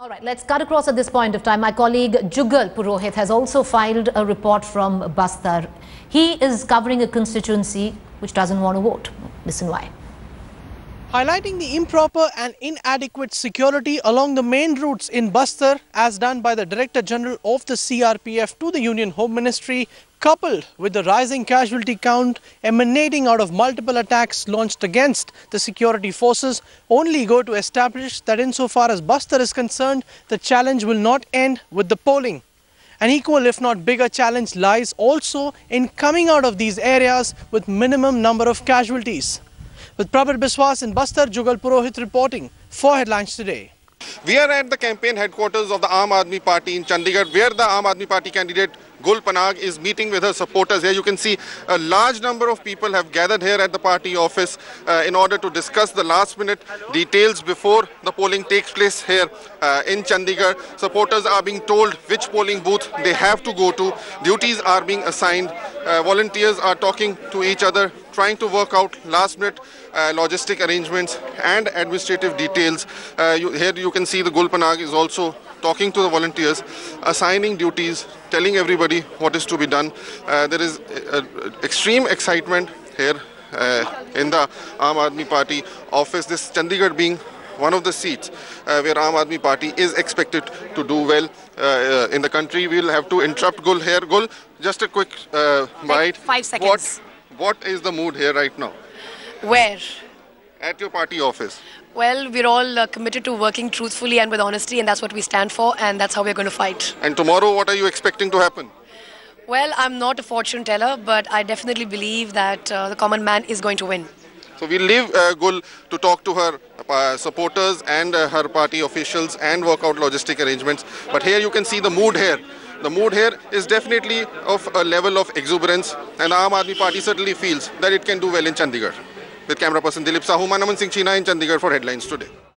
All right, let's cut across at this point of time. My colleague Jugal Purohit has also filed a report from Bastar. He is covering a constituency which doesn't want to vote. Listen why. Highlighting the improper and inadequate security along the main routes in Bastar, as done by the Director General of the CRPF to the Union Home Ministry, coupled with the rising casualty count emanating out of multiple attacks launched against the security forces, only go to establish that insofar as Bastar is concerned, the challenge will not end with the polling. An equal, if not bigger, challenge lies also in coming out of these areas with minimum number of casualties. With Prabhat Biswas in Bastar, Jugal Purohit reporting for Headlines Today. We are at the campaign headquarters of the Aam Aadmi Party in Chandigarh, where the Aam Aadmi Party candidate Gul Panag is meeting with her supporters. Here you can see a large number of people have gathered here at the party office uh, in order to discuss the last minute details before the polling takes place here uh, in Chandigarh. Supporters are being told which polling booth they have to go to. Duties are being assigned. Uh, volunteers are talking to each other, trying to work out last minute uh, logistic arrangements and administrative details. Uh, you, here you can see the Gul Panag is also talking to the volunteers, assigning duties, telling everybody what is to be done. Uh, there is uh, extreme excitement here uh, in the Aam Aadmi Party office. This Chandigarh being one of the seats uh, where Aam Aadmi Party is expected to do well uh, in the country. We'll have to interrupt Gul here. Gul, just a quick uh, bite. five seconds. What, what is the mood here right now Where? at your party office? Well, we're all uh, committed to working truthfully and with honesty, and that's what we stand for, and that's how we're going to fight. And tomorrow, what are you expecting to happen? Well, I'm not a fortune teller, but I definitely believe that uh, the common man is going to win. So we'll leave uh, Gul to talk to her uh, supporters and uh, her party officials and work out logistic arrangements. But here you can see the mood here. The mood here is definitely of a level of exuberance and Aam Aadmi Party certainly feels that it can do well in Chandigarh. With camera person Dilip Sahu, Man Aman Singh Chhina in Chandigarh for Headlines Today.